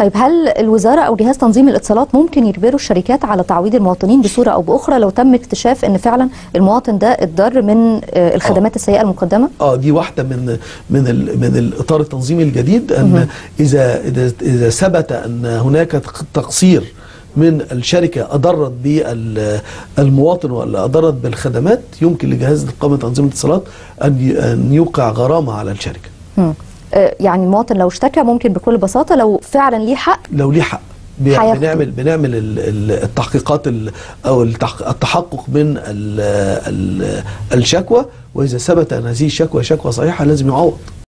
طيب هل الوزارة أو جهاز تنظيم الاتصالات ممكن يجبروا الشركات على تعويض المواطنين بصورة أو بأخرى لو تم اكتشاف إن فعلا المواطن ده اتضر من آه، الخدمات السيئة المقدمة؟ آه دي واحدة من من ال من الإطار التنظيمي الجديد أن. إذا إذا ثبت أن هناك تق- تقصير من الشركة أضرت بالمواطن ولا أضرت بالخدمات يمكن لجهاز قائمه تنظيم الاتصالات أن يوقع غرامة على. آه، يعني المواطن لو اشتكى ممكن بكل بساطة لو فعلا ليه حق لو ليه حق. بنعمل بنعمل ال- ال- التحقيقات ال- أو التحق- التحقق من ال ال الشكوى وإذا ثبت أن هذه الشكوى شكوى صحيحة لازم يعوض